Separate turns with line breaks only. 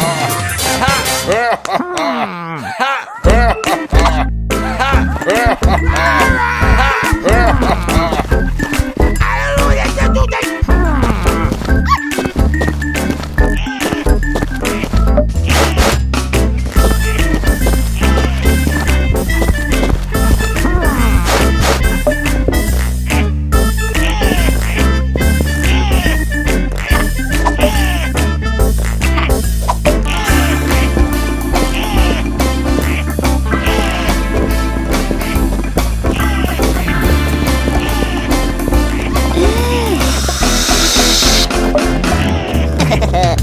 ha! Hmm. you